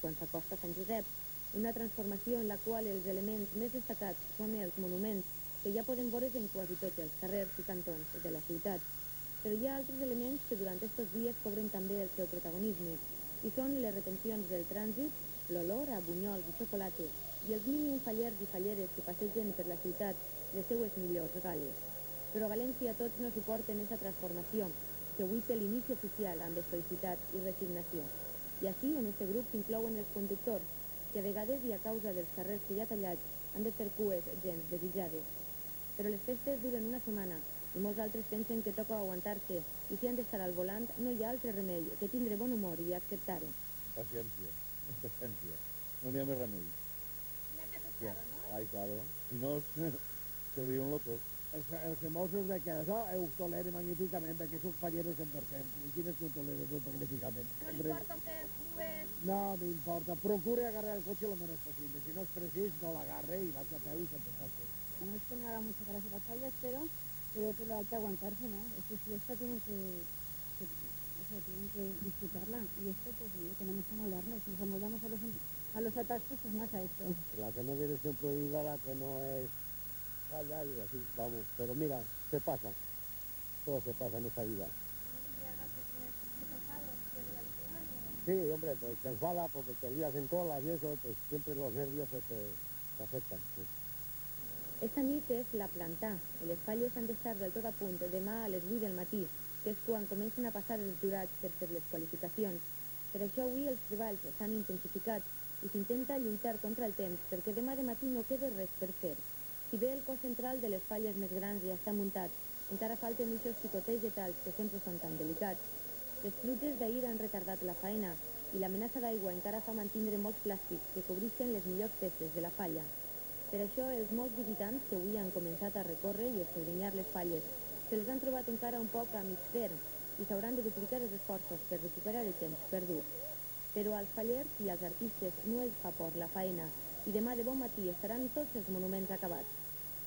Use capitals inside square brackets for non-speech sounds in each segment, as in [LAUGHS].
quan s'acosta Sant Josep, una transformació en la qual els elements més destacats són els monuments que ja poden veure's en quasi tots els carrers i cantons de la ciutat. Però hi ha altres elements que durant aquests dies cobren també el seu protagonisme, i són les retencions del trànsit, l'olor a bunyols i xocolata i els mil i un fallers i falleres que passegen per la ciutat les seues millors gales. Però a València tots no suporten aquesta transformació, que avui té l'inici oficial amb estoicitat i resignació. I així, en aquest grup s'inclouen els conductors, que a vegades i a causa dels carrers que hi ha tallats han de fer cues gens desitjades. Però les festes duren una setmana i molts altres pensen que toca aguantar-se i si han d'estar al volant no hi ha altre remei que tindre bon humor i acceptar-ho. Paciència, paciència. No n'hi ha més remei. Hi ha que acceptar-ho, no? Ai, claro. Si no, [LAUGHS] se diuen locos. Els, els famosos de que això ho toleren magníficament perquè són falleros 100%. I quines que ho toleren molt magníficament. No importa fer cues... No, no importa. Procure agarrar el cotxe lo menos posible. Si no és precís, no l'agarre y vaig a peu y se pasa. No es que me haga mucha gracia las fallas, pero creo que lo hay que aguantarse, ¿no? Esta fiesta tienen que, que o sea, tienen que disfrutarla. Y esto, pues, tenemos que amoldarnos. Si nos amoldamos a los, a los atascos, pues más a esto. La que no viene siempre prohibida, la que no es y así, vamos. Pero mira, se pasa. Todo se pasa en esta vida. Sí, hombre, pues te enfada porque te lías en colas y eso, pues siempre los nervios se te, te afectan. sí. Esta nit és la plantà les falles han d'estar del tot a punt demà a les 8 del matí, que és quan comencen a passar els jurats per fer les qualificacions. Per això avui els treballs s'han intensificat i s'intenta lluitar contra el temps perquè demà de matí no quede res per fer. Si bé el cos central de les falles més grans ja està muntat, encara falten aquests de talls que sempre són tan delicats. Les pluges d'ahir han retardat la faena i l'amenaça d'aigua encara fa mantindre molts plàstics que cobreixen les millors peces de la falla. Per això, els molts visitants que avui han començat a recórrer i escudrinyar les falles se les han trobat encara un poc a mig fer i s'hauran de duplicar els esforços per recuperar el temps perdut. Però als fallers i als artistes no els fa por la faena i demà de bon matí estaran tots els monuments acabats.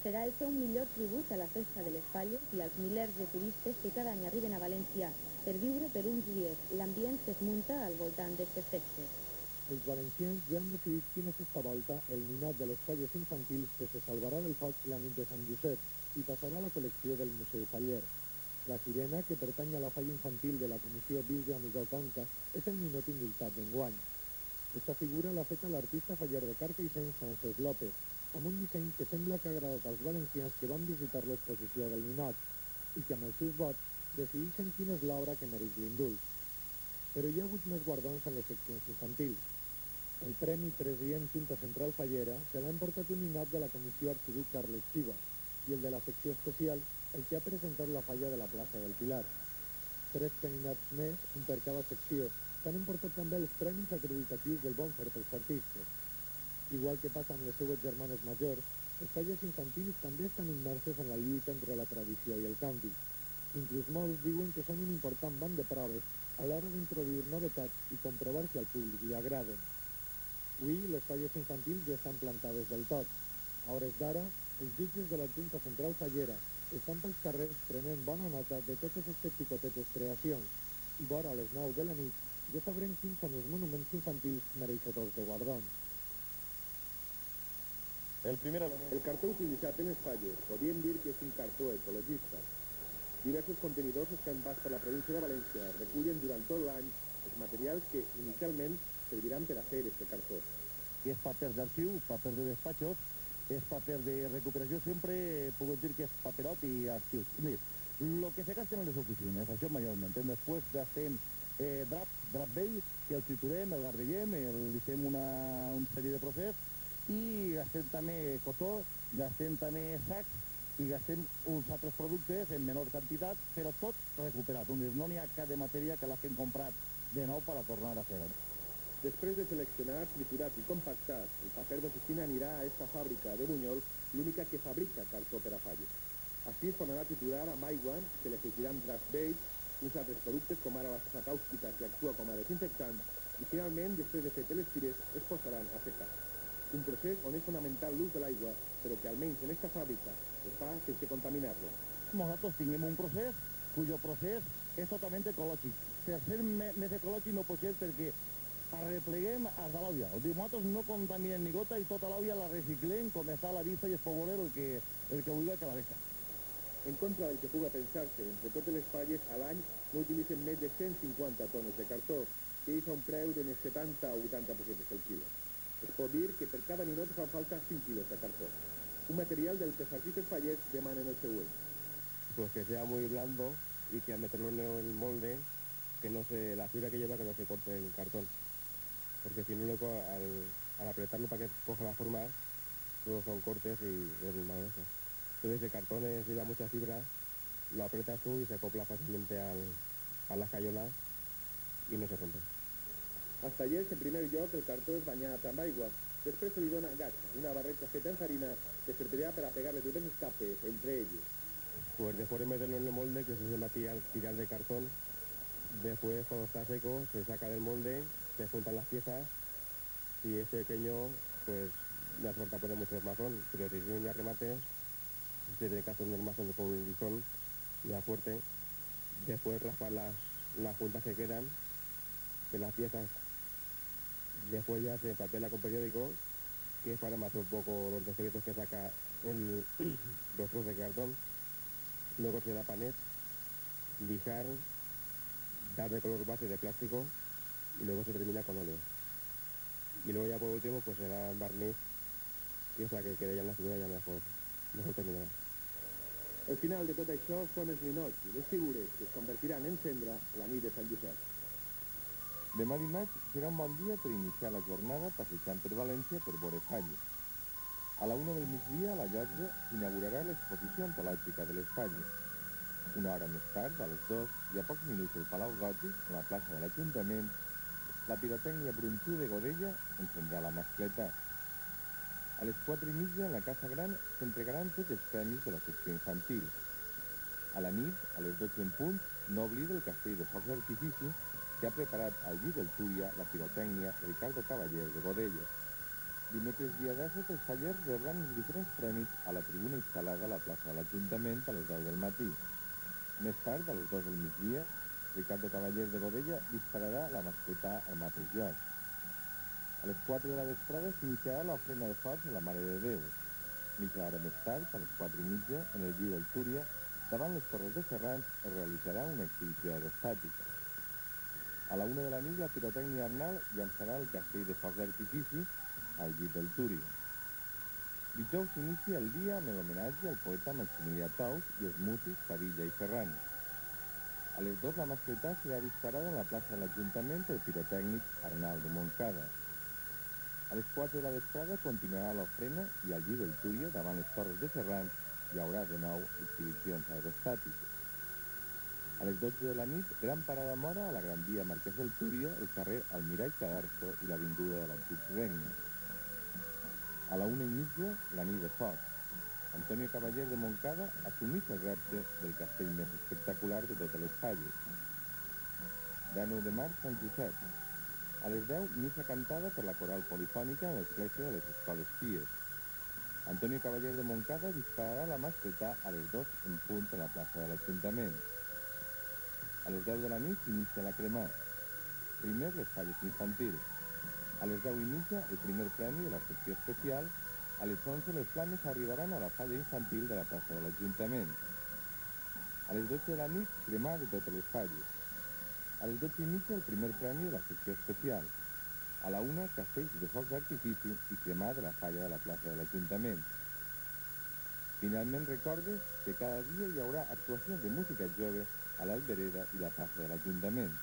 Serà el seu millor tribut a la festa de les falles i als milers de turistes que cada any arriben a València per viure per uns dies l'ambient que es munta al voltant d'aquestes festes. Els valencians ja han decidit quin és esta volta el ninot de les falles infantils que se salvarà del foc la nit de Sant Josep i passarà a la col·lecció del Museu Faller. La sirena, que pertany a la falla infantil de la comissió Bisbe Amigó Conca, és el ninot indultat d'enguany. Esta figura l'ha feta l'artista faller de Carcaixent Francesc López, amb un disseny que sembla que ha agradat als valencians que van visitar l'exposició del ninot i que amb els seus vots decideixen quina és l'obra que mereix l'indult. Però hi ha hagut més guardons en les seccions infantils. El Premi President Junta Central Fallera se l'ha emportat un ninot de la Comissió Arxiduc Carles Xiva i el de la secció especial el que ha presentat la falla de la plaça del Pilar. Tres peninots més, un per cada secció, s'han emportat també els premis acreditatius del bon fer pels artistes. Igual que passa amb les seues germanes majors, les falles infantils també estan immerses en la lluita entre la tradició i el canvi. Inclús molts diuen que són un important banc de proves a l'hora d'introduir novetats i comprovar si al públic li agraden. Avui les falles infantils ja estan plantades del tot. A hores d'ara, els jutges de la Junta Central Fallera estan pels carrers prenent bona nota de totes aquestes picotetes creacions i vora a les 9 de la nit ja sabrem quins són els monuments infantils mereixedors de guardons. El primer element... El cartó utilitzat en les falles podríem dir que és un cartó ecologista. Diversos contenidors escampats per la província de València recullen durant tot l'any els materials que inicialment serviran per a fer este cartó. Y es papel de archivo, papel de despachos, es papel de recuperació, sempre puc dir que és paperot i arxius. Mira, lo que se gasten en les oficines, això majorment. Després gastem eh, drap, drap vell, que el triturem, el garbellem, el li fem una, un sèrie de procés, i gastem també cotó, gastem també sacs, i gastem uns altres productes en menor quantitat, però tot recuperat. On no n'hi ha cap de matèria que l'hagin comprat de nou per a tornar a fer. Després de seleccionar, triturat i compactat, el paper d'oficina anirà a esta fàbrica de Bunyol, l'única que fabrica cartó per a falles. Així tornarà a triturar amb aigua, se li afegiran draps vells, uns altres productes com ara la sosa càustica que actua com a desinfectant i finalment, després de fer les tires, es posaran a secar. Un procés on és fonamental l'ús de l'aigua, però que almenys en esta fàbrica es fa sense contaminar-la. Nosaltres tinguem un procés cuyo procés és totalment ecològic. Per ser més ecològic no pot ser perquè arrepleguem els de l'àvia. El dir, nosaltres no contaminem ni gota i tota l'àvia la reciclem com està a la vista i es pot veure el que, el que vulgui que la veja. En contra del que puga pensar-se, entre totes les falles, a l'any no utilitzen més de 150 tones de cartó, que és a un preu de 70 o 80 pessetes el quilo. Pot dir que per cada minut fan falta 5 quilos de cartó. Un material del que els artistes fallers demanen el següent. Pues que sea muy blando y que al meterlo en el molde, que no se, la fibra que lleva que no se corte el cartón. Porque si no luego al, al apretarlo para que coja la forma, todos son cortes y es malo eso. Entonces el cartón es, lleva mucha fibra, lo aprietas tú y se acopla fácilmente al, a las cayolas y no se rompe. Als tallers, en primer lloc, el cartó és banyat amb aigua. Després se li dona gatx, una barreja feta en farina que servirà per a pegar les diverses capes entre elles. Pues después de meterlo en el molde, que se va a tirar, de cartón, después cuando está seco se saca del molde, se juntan las piezas, si es pequeño, pues no hace falta poner mucho armazón, pero si son ya remates, se tiene que hacer un armazón con un lisón ya fuerte, después raspar las, las juntas que quedan de las piezas, después ya se empapela con periódico, que es para matar un poco los defectos que saca el, los trozos de cartón, luego se da panet, lijar, dar de color base de plástico y luego se termina con óleo. Y luego ya por último pues se da barniz, que es la que quede ya en la figura ya mejor, mejor terminada. El final de tot això són els ninots que en cendra la nit de Sant Josep. Demà dimarts serà un bon dia per iniciar la jornada passejant per València per veure falles. A la una del migdia, a la llotja, s'inaugurarà l'exposició antològica de les falles. Una hora més tard, a les dues, i a pocs minuts del Palau Gòtic, a la plaça de l'Ajuntament, la pirotècnia Brunxú de Godella encendrà la mascleta. A les quatre i mitja, en la Casa Gran, s'entregaran tots els premis de la secció infantil. A la nit, a les 12 en punt, no oblida el castell de focs d'artifici que ha preparat al llit del Túria la pirotècnia Ricardo Cavaller de Godella. Dimecres dia 17, els fallers rebran els diferents premis a la tribuna instal·lada a la plaça de l'Ajuntament a les 10 del matí. Més tard, a les 2 del migdia, Ricardo Cavaller de Godella dispararà la mascletà al mateix lloc. A les 4 de la vesprada s'iniciarà l'ofrena de focs a la Mare de Déu. Mitja hora més tard, a les 4 i mitja, en el llit del Túria, davant les Torres de Serrans, es realitzarà una exhibició aerostàtica. A la una de la nit, la pirotècnia Arnal llançarà el castell de focs d'artifici al llit del Túria. Dijous s'inicia el dia amb l'homenatge al poeta Maximilià Tous i els músics Padilla i Ferran. A les dues la mascletà serà disparada en la plaça de l'Ajuntament pel pirotècnic Arnal de Montcada. A les 4 de la vesprada continuarà l'ofrena i al llit del Túria, davant les Torres de Serrans, hi haurà de nou exhibicions aerostàtiques. A les 12 de la nit, gran parada mora a la Gran Via Marquès del Túria, el carrer Almirall Cadarso i l'avinguda de l'Antic Regne. A la una i mitja, la nit de foc. Antonio Cavaller de Montcada assumís el repte del castell més espectacular de totes les falles. Dia 9 de març, Sant Josep. A les 10, missa cantada per la coral polifònica en l'església de les escoles Pies. Antonio Cavaller de Montcada dispararà la mascletà a les 2 en punt a la plaça de l'Ajuntament. A les 10 de la nit s'inicia la cremà. Primer les falles infantils. A les 10 i mitja, el primer premi de la secció especial. A les 11 les flames arribaran a la falla infantil de la plaça de l'Ajuntament. A les 12 de la nit, cremar de totes les falles. A les 12 i mitja, el primer premi de la secció especial. A la una, castells de focs d'artifici i cremar de la falla de la plaça de l'Ajuntament. Finalment recordes que cada dia hi haurà actuacions de música jove a l'Albereda i la plaça de l'Ajuntament.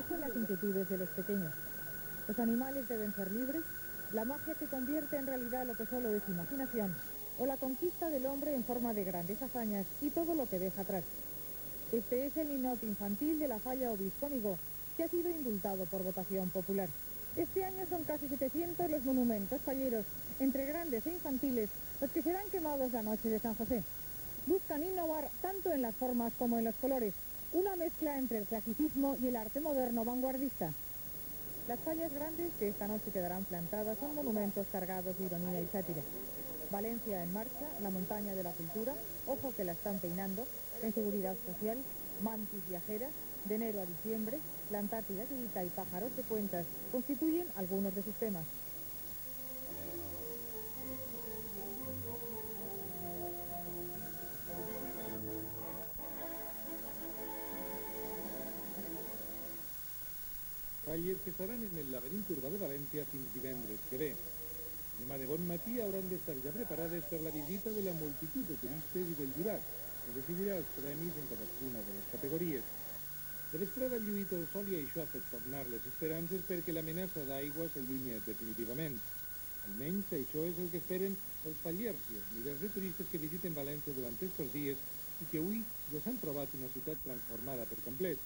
Hacen las inquietudes de los pequeños. Los animales deben ser libres, la magia que convierte en realidad lo que solo es imaginación, o la conquista del hombre en forma de grandes hazañas y todo lo que deja atrás. Este es el ninot infantil de la falla Obispónigo, que ha sido indultado por votación popular. Este año son casi 700 los monumentos falleros, entre grandes e infantiles, los que serán quemados la noche de San José. Buscan innovar tanto en las formas como en los colores, una mezcla entre el clasicismo y el arte moderno vanguardista. Las fallas grandes que esta noche quedarán plantadas son monumentos cargados de ironía y sátira. Valencia en marcha, la montaña de la cultura, ojo que la están peinando, en seguridad social, mantis viajeras, de enero a diciembre, plantar tiradita y pájaros de cuentas constituyen algunos de sus temas. Fallers que estaran en el laberinto urbà de València fins divendres que ve. Demà de bon matí hauran d'estar ja preparades per la visita de la multitud de turistes i del jurat, que decidirà els premis en cadascuna de les categories. De vesprada ha lluït el sol i això ha fet tornar les esperances perquè l'amenaça d'aigua s'allunya definitivament. Almenys això és el que esperen els fallers i els milers de turistes que visiten València durant estos dies i que avui ja s'han trobat una ciutat transformada per complet.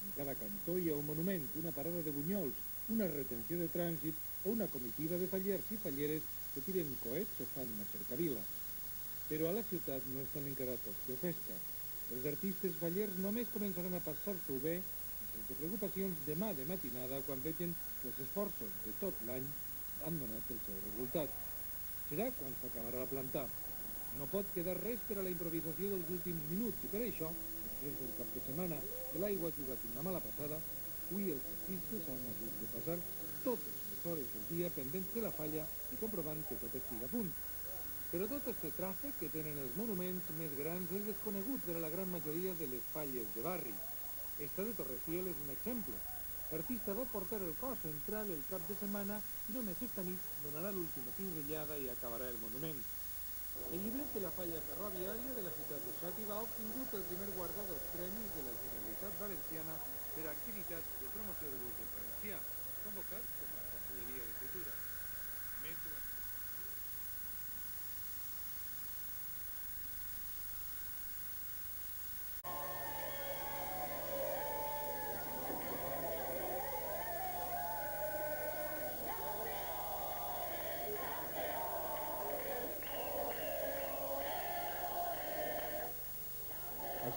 En cada cantó hi ha un monument, una parada de bunyols, una retenció de trànsit o una comitiva de fallers i falleres que tiren coets o fan una cercavila. Però a la ciutat no estan encara tots de festa. Els artistes fallers només començaran a passar-s'ho bé sense preocupacions demà de matinada quan vegin que els esforços de tot l'any han donat el seu resultat. Serà quan s'acabarà de plantar. No pot quedar res per a la improvisació dels últims minuts i per això, després del cap setmana que l'aigua ha jugat una mala passada, avui els artistes han hagut de passar totes les hores del dia pendents de la falla i comprovant que tot estigui a punt. Però tot tràfic que tenen els monuments més grans és desconegut per a la gran majoria de les falles de barri. Esta de Torrefiel és un exemple. L'artista va portar el cos central el cap de setmana i només esta nit donarà l'última pinzellada i acabarà el monument. El llibret de la falla ferroviària de la ciutat de Xàtiva ha el primer guardó dels premis de la Generalitat Valenciana per a activitats de promoció de l'ús del valencià, convocats per la Conselleria de Cultura.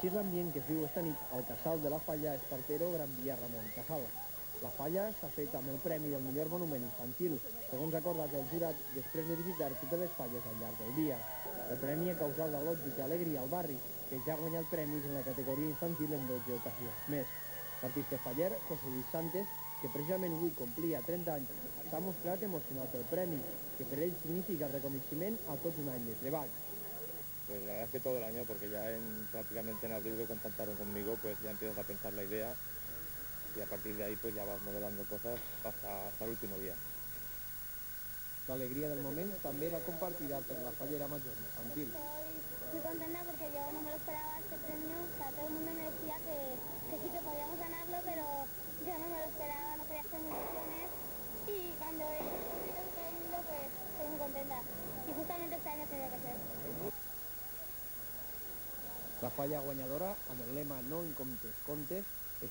Així és l'ambient que es viu esta nit al casal de la Falla Espartero Gran Via Ramon i Cajal. La falla s'ha fet amb el premi del millor monument infantil, segons acordat el jurat després de visitar totes les falles al llarg del dia. El premi ha causat la lògica alegria al barri, que ja ha guanyat premis en la categoria infantil en 12 ocasions més. L'artista faller, José Luis Santes, que precisament avui complia 30 anys, s'ha mostrat emocionat pel premi, que per ell significa reconeixement a tots un any de treball. Pues la verdad es que todo el año, porque ya en, prácticamente en abril que contactaron conmigo, pues ya empiezas a pensar la idea y a partir de ahí pues ya vas modelando cosas hasta, hasta el último día. L'alegria del moment també era compartida per la fallera major infantil. Estoy contenta porque yo no me lo esperaba este premio, o sea, todo el mundo me decía que, que sí que podíamos ganarlo, pero yo no me lo esperaba, no quería hacer ilusiones y cuando he conseguido el mundo, pues estoy muy contenta. Y justamente este año tenía que ser. La falla guanyadora, amb el lema No en comptes, comptes,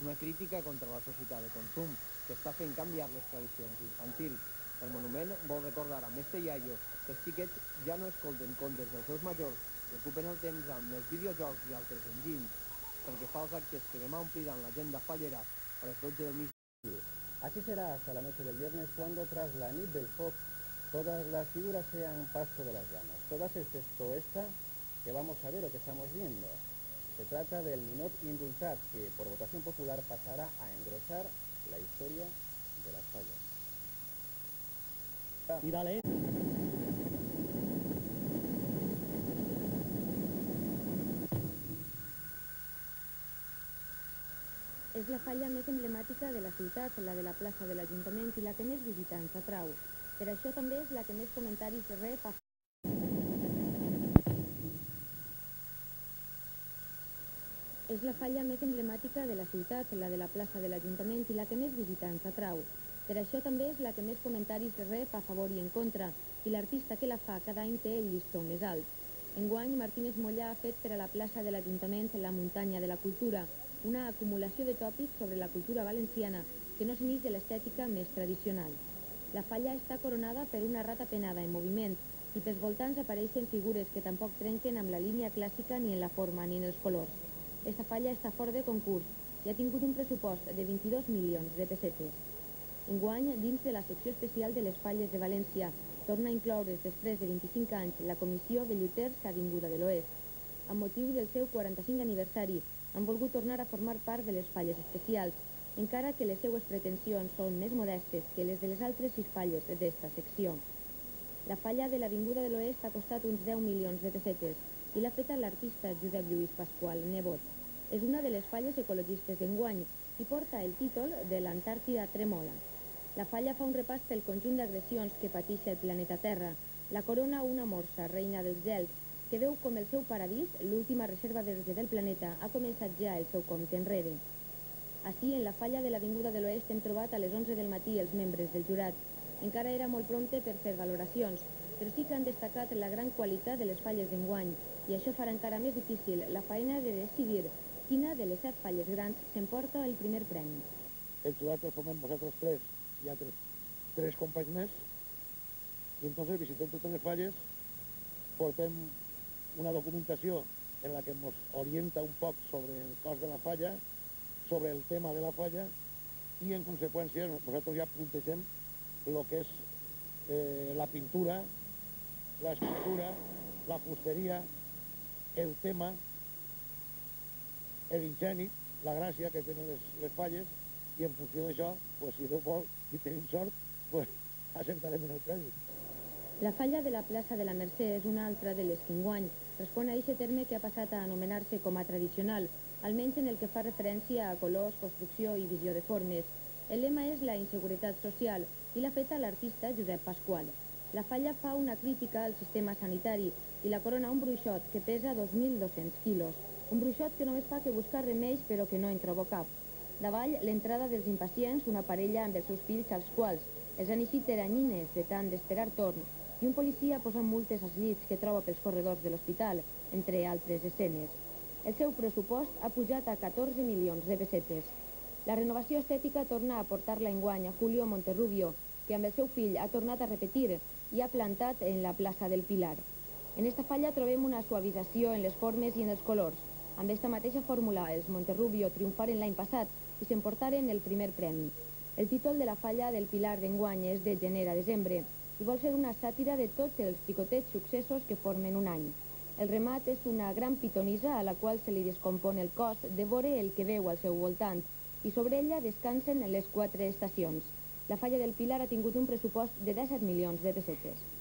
una crítica contra la societat de consum, que està fent canviar les tradicions infantils. El monument vol recordar amb este iaio que els xiquets ja no escolten contes dels seus majors i ocupen el temps amb els videojocs i altres enginys. Pel que fa als actes que demà ompliran l'agenda fallera a les 12 del migdia. Así será hasta la noche del viernes cuando tras la nit del foc todas las figuras sean pasto de las llamas. Todas excepto esta que vamos a ver o que estamos viendo. Se trata del Minot Indultat que por votación popular pasará a engrosar la historia de las fallas. Y dale. És la falla més emblemàtica de la ciutat, la de la plaça de l'Ajuntament i la que més visitants atrau. Per això també és la que més comentaris rep a És la falla més emblemàtica de la ciutat, la de la plaça de l'Ajuntament i la que més visitants atrau. Per això també és la que més comentaris rep a favor i en contra, i l'artista que la fa cada any té el llistó més alt. Enguany, Martínez Mollà ha fet per a la plaça de l'Ajuntament la muntanya de la cultura, una acumulació de tòpics sobre la cultura valenciana que no s'inix de l'estètica més tradicional. La falla està coronada per una rata penada en moviment i pels voltants apareixen figures que tampoc trenquen amb la línia clàssica ni en la forma ni en els colors. Esta falla està fora de concurs i ha tingut un pressupost de 22 milions de pessetes. Enguany, dins de la secció especial de les falles de València, torna a incloure's després de 25 anys la Comissió Velluters Avinguda de l'Oest. Amb motiu del seu 45 aniversari, han volgut tornar a formar part de les falles especials encara que les seues pretensions són més modestes que les de les altres sis falles d'esta secció. La falla de l'Avinguda de l'Oest ha costat uns 10 milions de pessetes i l'ha feta l'artista Josep Lluís Pasqual Nebot. És una de les falles ecologistes d'enguany i porta el títol de l'Antàrtida Tremola. La falla fa un repàs pel conjunt d'agressions que pateix el planeta Terra. La corona una morsa, reina dels gels, que veu com el seu paradís, l'última reserva verge del planeta, ha començat ja el seu compte enrere. Així, en la falla de l'Avinguda de l'Oest hem trobat a les 11 del matí els membres del jurat. Encara era molt prompte per fer valoracions, però sí que han destacat la gran qualitat de les falles d'enguany i això farà encara més difícil la feina de decidir quina de les set falles grans s'emporta el primer premi. El jurat el formem vosaltres tres i altres tres companys més i entonces visitem totes les falles, portem una documentació en la que ens orienta un poc sobre el cos de la falla, sobre el tema de la falla i en conseqüència nosaltres ja puntegem el que és eh, la pintura, l'escultura, la fusteria, el tema, l'ingeni, la gràcia que tenen les, les falles, i en funció d'això, pues, si Déu vol i tenim sort, pues, [LAUGHS] acceptarem el premi. La falla de la plaça de la Mercè és una altra de les que enguany respon a aquest terme que ha passat a anomenar-se com a tradicional, almenys en el que fa referència a colors, construcció i visió de formes. El lema és la inseguretat social i l'ha feta l'artista Josep Pasqual. La falla fa una crítica al sistema sanitari i la corona un bruixot que pesa 2.200 quilos. Un bruixot que només fa que buscar remeis però que no en trobo cap. Davall, l'entrada dels impacients, una parella amb els seus fills als quals els han eixit teranyines de tant d'esperar torn i un policia posant multes als llits que troba pels corredors de l'hospital, entre altres escenes. El seu pressupost ha pujat a 14 milions de pessetes. La renovació estètica torna a portar-la enguany a Julio Monterrubio, que amb el seu fill ha tornat a repetir i ha plantat en la plaça del Pilar. En esta falla trobem una suavització en les formes i en els colors. Amb esta mateixa fórmula, els Monterrubio triomfaren l'any passat i s'emportaren el primer premi. El títol de la falla del Pilar d'enguany és de gener a desembre i vol ser una sàtira de tots els xicotets successos que formen un any. El remat és una gran pitonisa a la qual se li descompon el cos de vore el que veu al seu voltant i sobre ella descansen les quatre estacions. La falla del Pilar ha tingut un pressupost de 17 milions de pessetes.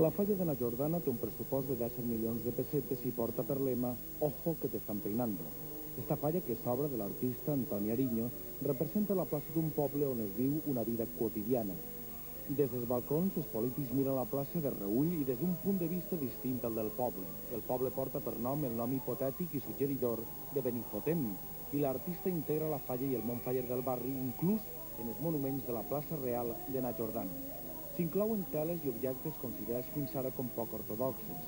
La falla de la Jordana té un pressupost de 17 milions de pessetes i porta per lema «Ojo que te están peinando». Esta falla, que és obra de l'artista Antoni Ariño, representa la plaça d'un poble on es viu una vida quotidiana. Des dels balcons, els polítics miren la plaça de reull i des d'un punt de vista distint al del poble. El poble porta per nom el nom hipotètic i suggeridor de Benifotem, i l'artista integra la falla i el món faller del barri, inclús en els monuments de la plaça real de Na Jordana. S'inclouen teles i objectes considerats fins ara com poc ortodoxes.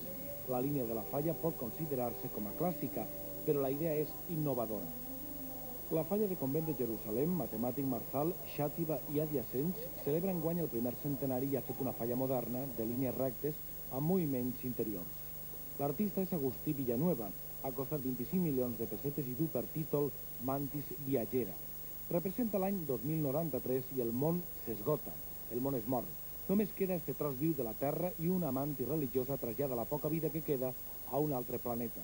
La línia de la falla pot considerar-se com a clàssica, però la idea és innovadora. La falla de convent de Jerusalem, matemàtic Marzal, Xàtiva i adiacents celebra enguany el primer centenari i ha fet una falla moderna de línies rectes amb moviments interiors. L'artista és Agustí Villanueva, ha costat 25 milions de pessetes i du per títol Mantis Viatgera. Representa l'any 2093 i el món s'esgota, el món és mort. Només queda este tros viu de la Terra i una amant religiosa trasllada la poca vida que queda a un altre planeta.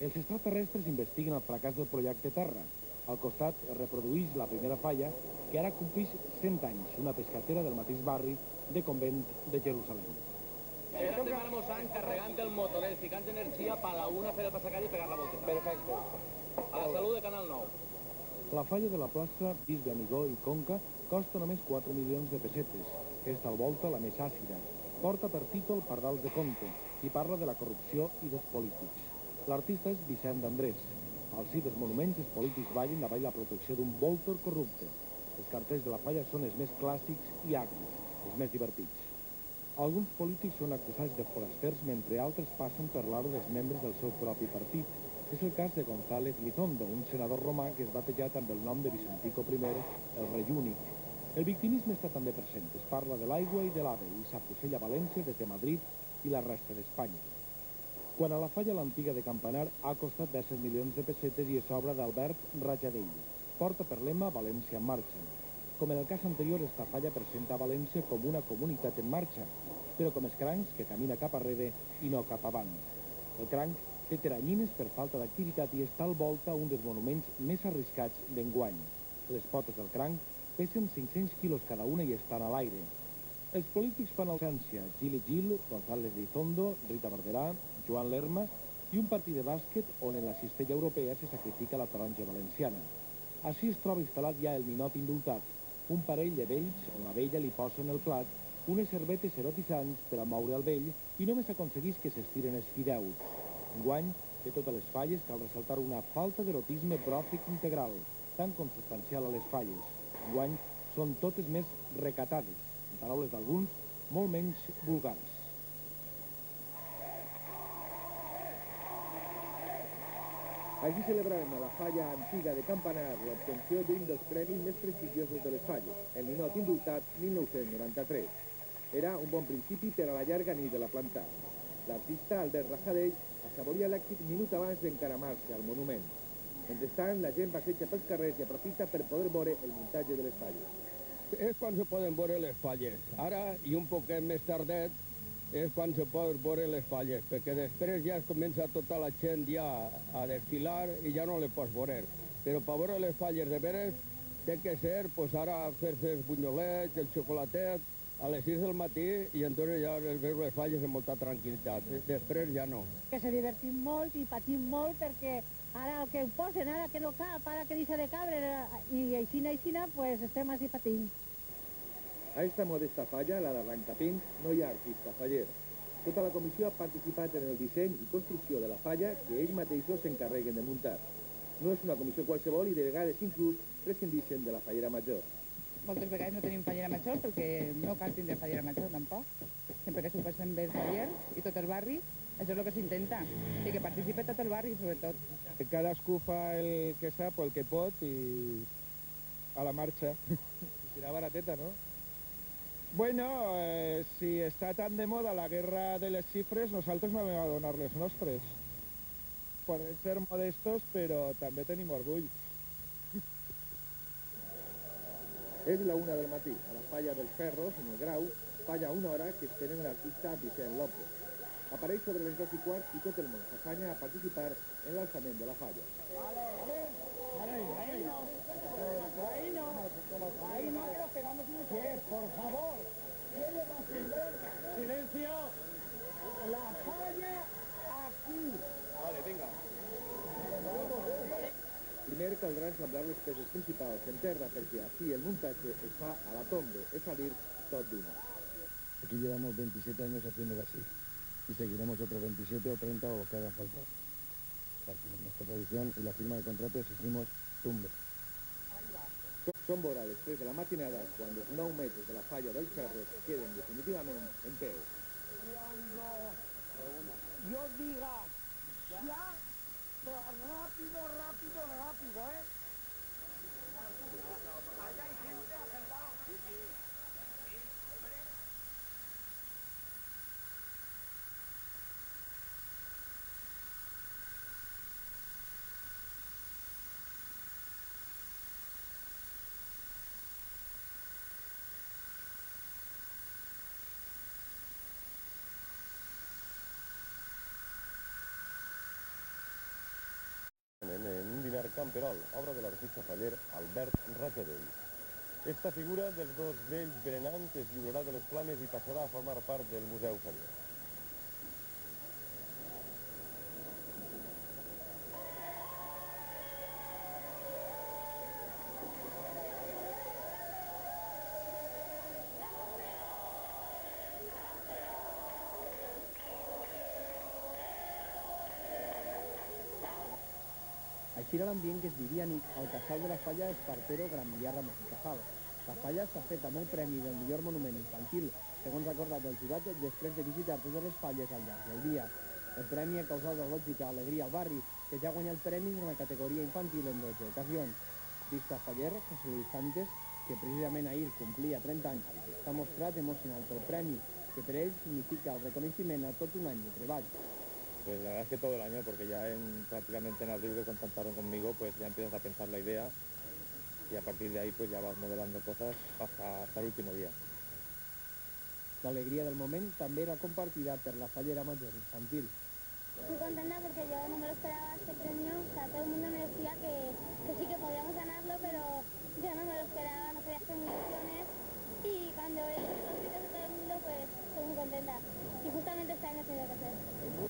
Els extraterrestres investiguen el fracàs del projecte Terra. Al costat es reprodueix la primera falla, que ara complix 100 anys, una pescatera del mateix barri de convent de Jerusalem. Esta setmana mos han carregant el motoret, ficant energia per la una, fer el passacalle i pegar la volta. Perfecte. A la salut de Canal 9. La falla de la plaça Bisbe Amigó i Conca costa només 4 milions de pessetes. Esta al volta la més àcida. Porta per títol Pardals de Conte i parla de la corrupció i dels polítics. L'artista és Vicent d'Andrés. Al sí dels monuments, els polítics ballen davall la protecció d'un voltor corrupte. Els cartells de la falla són els més clàssics i agris, els més divertits. Alguns polítics són acusats de forasters, mentre altres passen per l'aro dels membres del seu propi partit. És el cas de González Lizondo, un senador romà que és batejat amb el nom de Vicentico I, el rei únic. El victimisme està també present. Es parla de l'aigua i de l'ave i s'apocella València des de Madrid i la resta d'Espanya. Quan a la falla l'antiga de Campanar ha costat 10 milions de pessetes i és obra d'Albert Rajadell. Porta per lema València en marxa. Com en el cas anterior, esta falla presenta València com una comunitat en marxa, però com els crancs que camina cap arrere i no cap avant. El cranc té teranyines per falta d'activitat i està al volta un dels monuments més arriscats d'enguany. Les potes del cranc pesen 500 quilos cada una i estan a l'aire. Els polítics fan ausència, Gili Gil, González Rizondo, Rita Barberà, Joan Lerma i un partit de bàsquet on en la cistella europea se sacrifica la taronja valenciana. Així es troba instal·lat ja el ninot indultat, un parell de vells on la vella li posa en el plat unes cervetes erotitzants per a moure el vell i només aconseguís que s'estiren els fideus. Enguany, de totes les falles, cal ressaltar una falta d'erotisme bròfic integral, tan consubstancial a les falles. Enguany són totes més recatades, en paraules d'alguns, molt menys vulgars. Així celebrarem a la falla antiga de Campanar l'obtenció d'un dels premis més prestigiosos de les falles, el ninot indultat 1993. Era un bon principi per a la llarga nit de la planta. L'artista Albert Rajadell assaboria l'èxit minut abans d'encaramar-se al monument. Mentrestant, la gent passeja pels carrers i aprofita per poder veure el muntatge de les falles. És quan se poden veure les falles. Ara, i un poquet més tardet, és quan se poden veure les falles, perquè després ja es comença tota la gent ja a desfilar i ja no les pots veure. Però per veure les falles de veres té que ser, pues ara fer-se els bunyolets, el xocolatet, a les 6 del matí i entonces ja veure les falles amb molta tranquil·litat. Després ja no. Que se divertim molt i patim molt perquè ara el que ho posen, ara que no cap, ara que deixa de cabre, i aixina, aixina, pues estem així patint. A esta modesta falla, la d'Arrancapins, no hi ha artista faller. Tota la comissió ha participat en el disseny i construcció de la falla que ells mateixos s'encarreguen de muntar. No és una comissió qualsevol i de vegades inclús prescindixen de la fallera major. Moltes vegades no tenim fallera major perquè no cal tindre fallera major tampoc. Sempre que s'ho passen bé els fallers i tot el barri, això és el que s'intenta, i que participe tot el barri sobretot. Cadascú fa el que sap o el que pot i a la marxa. [LAUGHS] Tirar barateta, no? Bueno, eh, si està tan de moda la guerra de les xifres, nosaltres no vam a donar les nostres. Podem ser modestos, però també tenim orgull. És [LAUGHS] la una del matí, a la falla dels Ferros, en el Grau, falla una hora que esperen l'artista Vicent López. Apareix sobre les dos i quart i tot el món s'afanya a participar en l'alçament de la falla. Ahí no, ahí no, ahí no que nos pegamos un pie, por favor. Silencio. La falla aquí. Vale, vinga. Primer caldrà ensamblar les peces principals en terra perquè així el muntatge es fa a la tomba, és a dir, tot d'una. Aquí llevamos 27 años haciéndolo así y seguiremos otros 27 o 30 o los que haga falta. Nuestra tradición y la firma de contrato exigimos tumbe. Són vora les 3 de la matinada quan els 9 metres de la falla del ferro queden definitivament en peu. Yo diga ya, pero rápido, rápido, rápido, ¿eh? Camperol, obra de l'artista faller Albert Rajadell. Esta figura dels dos vells berenants es lliurarà de les flames i passarà a formar part del Museu Faller. Així era l'ambient que es vivia nit al casal de la falla Espartero Gran Via Ramon i Casal. La falla s'ha fet amb el premi del millor monument infantil, segons acordat el jurat després de visitar totes les falles al llarg del dia. El premi ha causat lògica alegria al barri, que ja ha guanyat premis en la categoria infantil en 12 ocasions. Vista Faller, José Luis Santes, que precisament ahir complia 30 anys, s'ha mostrat emocionat pel premi, que per ell significa el reconeixement a tot un any de treball. Pues la verdad es que todo el año, porque ya en, prácticamente en abril que contactaron conmigo, pues ya empiezas a pensar la idea y a partir de ahí pues ya vas modelando cosas hasta, hasta el último día. L'alegria del moment també era compartida per la fallera major infantil. Muy contenta porque yo no me lo esperaba este premio. O sea, todo el mundo me decía que, que sí que podíamos ganarlo, pero yo no me lo esperaba, no quería hacer mis ilusiones. Y cuando he visto los gritos de todo el mundo, pues estoy muy contenta. Y justamente este año he tenido que hacer.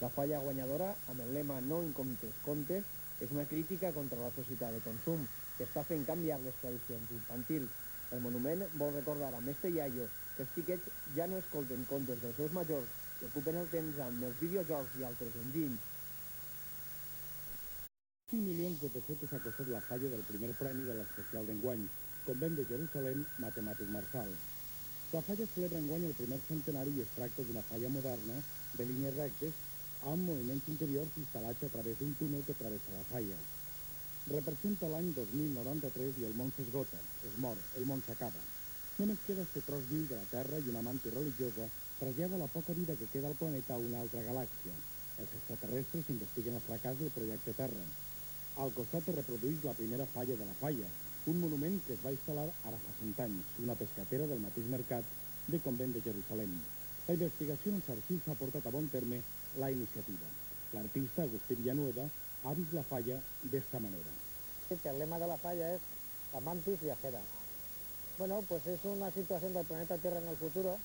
La falla guanyadora, amb el lema No en comptes comptes, és una crítica contra la societat de consum, que està fent canviar les tradicions infantils. El monument vol recordar a Mestre Iaio que els xiquets ja no escolten contes dels seus majors i ocupen el temps amb els videojocs i altres enginys. 5 milions de pessetes ha costat la falla del primer premi de l'especial d'enguany, Convent de Jerusalem Matemàtic Marçal. La falla celebra enguany el primer centenari i es tracta d'una falla moderna de línies rectes amb moviments interiors instal·lats a través d'un túnel que travessa la falla. Representa l'any 2093 i el món s'esgota, es mor, el món s'acaba. Només queda este tros viu de la Terra i una manti religiosa trasllada la poca vida que queda al planeta a una altra galàxia. Els extraterrestres investiguen el fracàs del projecte Terra. Al costat es reprodueix la primera falla de la falla, un monument que es va instal·lar ara fa cent anys, una pescatera del mateix mercat de Convent de Jerusalem. La investigació en els arxius ha portat a bon terme la iniciativa. L'artista Agustí Villanueva ha vist la falla d'esta manera. El lema de la falla es Amantis Viajera. Bueno, pues es una situación del planeta Tierra en el futuro.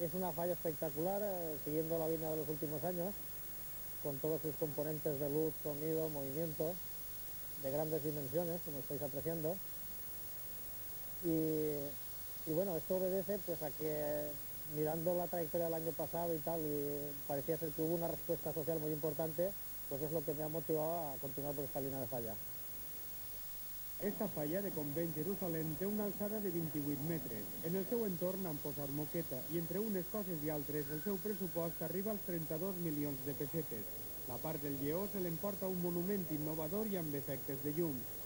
Es una falla espectacular, eh, siguiendo la línea de los últimos años, con todos sus componentes de luz, sonido, movimiento, de grandes dimensiones, como estáis apreciando. Y, y bueno, esto obedece pues a que mirando la trayectoria del año pasado y tal, y parecía ser que hubo una respuesta social muy importante, pues es lo que me ha motivado a continuar por esta línea de falla. Esta falla de Convent Jerusalem té una alçada de 28 metres. En el seu entorn han posat moqueta i entre unes coses i altres el seu pressupost arriba als 32 milions de pessetes. La part del lleó se l'emporta un monument innovador i amb efectes de llums.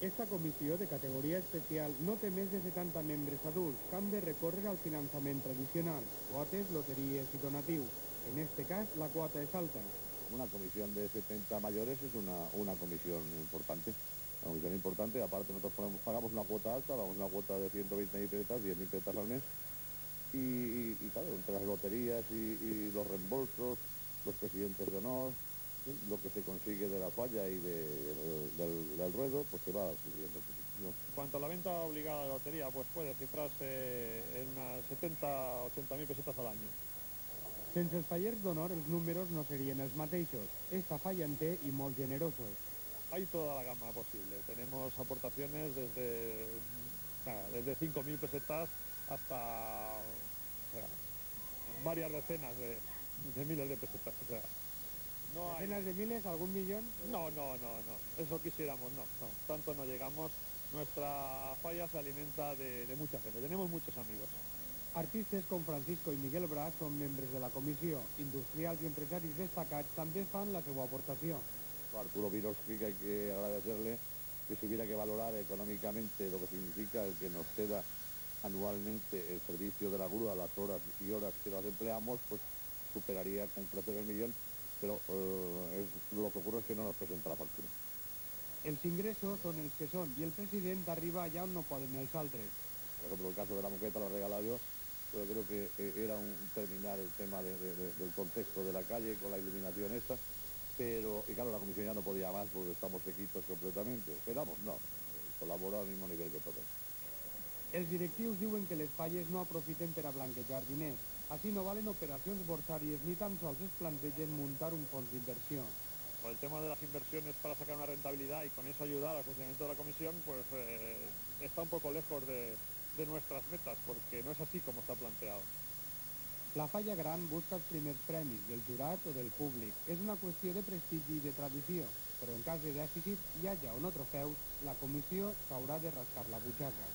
Esta comissió de categoria especial no té més de 70 membres adults que han de al finançament tradicional, quotes, loteries i donatius. En este cas, la quota es alta. Una comisión de 70 mayores es una, una comisión importante. Una comisión importante, aparte nosotros pagamos una cuota alta, damos una cuota de 120.000 pesetas, 10.000 pesetas al mes. Y, claro, entre las loterías y, los reembolsos, los presidentes de honor. Lo que se consigue de la falla y de- del, del ruedo, pues se va subiendo. ¿no? En cuanto a la venta obligada de lotería, pues puede cifrarse en unas 70 80 mil pesetas al año. Sense els fallers d'honor, els números no serien els mateixos. Esta falla en té i molt generosos. Hay toda la gama posible. Tenemos aportaciones desde, nada, desde 5.000 pesetas hasta o sea, varias decenas de, de miles de pesetas. O sea, no hay... Decenas de miles, algun millón? No, no, no, no. Eso quisiéramos, no, no. Tanto no llegamos. Nuestra falla se alimenta de, de mucha gente. Tenemos muchos amigos. Artistes com Francisco i Miguel Bras són membres de la comissió. Industrials i empresaris destacats també fan la seva aportació. Arturo Virovsky, que hay que agradecerle que se hubiera que valorar económicamente lo que significa el que nos ceda anualmente el servicio de la grúa, las horas y horas que las empleamos, pues superaría con creces el millón, pero eh, es- lo que ocurre es que no nos presenta la factura. Els ingressos són els que són i el president arriba allà on no poden els altres. Por ejemplo, el caso de la moqueta lo he regalado yo, pero creo que eh, era un terminar el tema de- de- de- del contexto de la calle con la iluminación esta, pero, y claro, la comisión ya no podía más porque estamos sequitos completamente. Pero vamos, no, colabora al mismo nivel que todos. Els directius diuen que les falles no aprofiten per a blanquejar diners. Així no valen operacions borsàries ni tan sols es plantegen muntar un fons d'inversió. Por el tema de las inversiones para sacar una rentabilidad y con eso ayudar al funcionamiento de la comisión, pues eh, está un poco lejos de, de nuestras metas, porque no es así como está planteado. La falla gran busca els primers premis del jurat o del públic. És una qüestió de prestigi i de tradició, però en cas de dèficit, hi hagi o no trofeus, la comissió s'haurà de rascar la butxaca.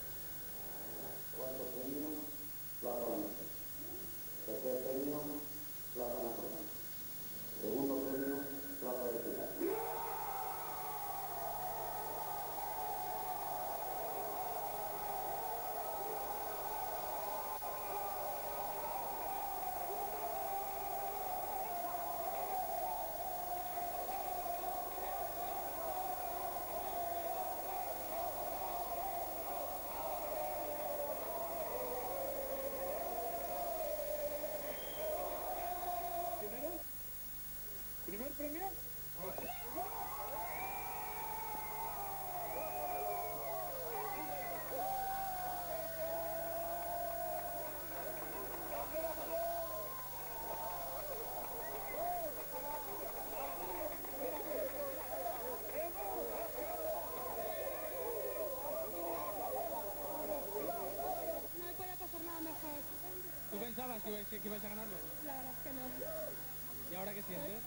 Cuarto premio, Plaza que ibais a ganarlo? La verdad es que no. ¿Y ahora qué sientes?